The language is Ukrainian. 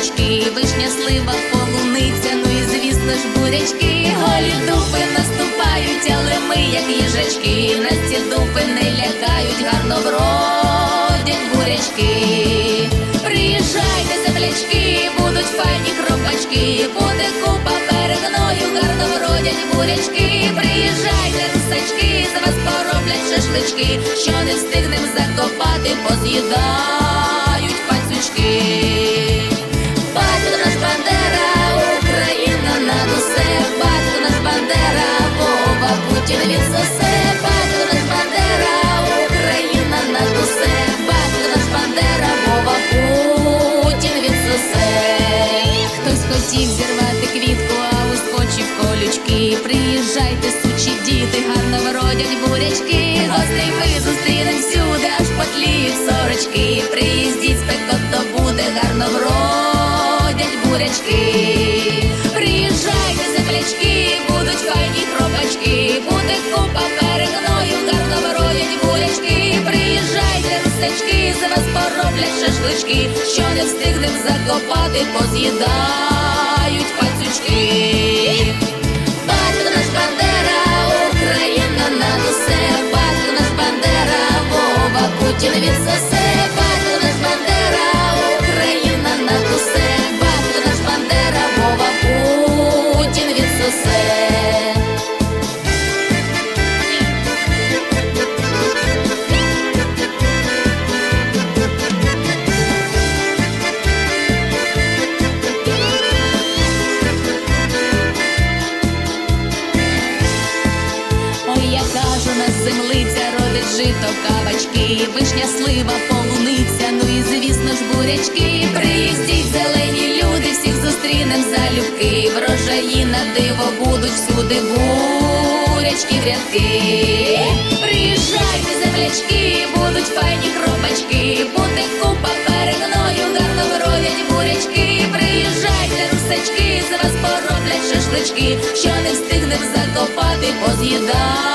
кабачки, вишня, слива, полуниця, ну і звісно ж бурячки. Голі дупи наступають, але ми, як їжачки, нас ці дупи не лякають, гарно вродять бурячки. Приїжджайте, землячки, будуть файні кропачки, буде купа перегною, гарно вродять бурячки. Приїжджайте, русачки, з вас пороблять шашлички, що не встигнем закопати, поз'їдають хотів зірвати квітку, а ускочив колючки. Приїжджайте, сучі діти, гарно вродять бурячки. Гостей ми зустрінем всюди, аж потліють сорочки. Приїздіть, спекото буде, гарно вродять бурячки. Приїжджайте, землячки, будуть файні хробачки. Буде купа перегною, гарно вродять бурячки. Приїжджайте, русачки, за вас пороблять шашлички. Що не встигнем закопати, поз'їдають пацючки. Батько наш Бандера, Україна над усе, батько наш Бандера, Вова Путін відсосе, батько жито, кабачки, вишня, слива, полуниця, ну і звісно ж бурячки. Приїздіть, зелені люди, всіх зустрінем залюбки. Врожаї на диво будуть всюди бурячки в рядки. Приїжджайте, землячки, будуть файні кропачки, буде купа перегною, гарно вродять бурячки. Приїжджайте, русачки, за вас пороблять шашлички, що не встигнем закопати, поз'їдають